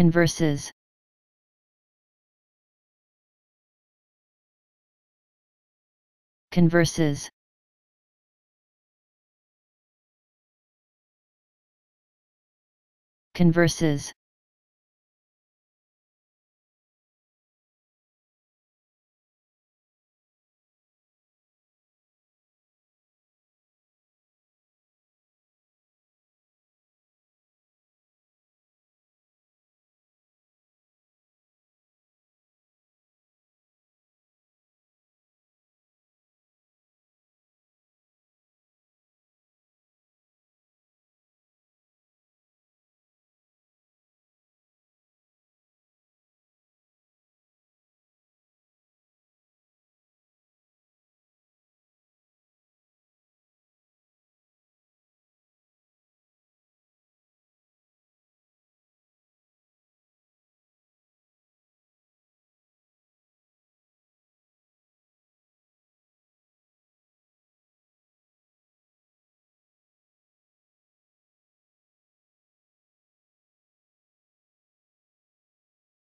converses converses. Converses.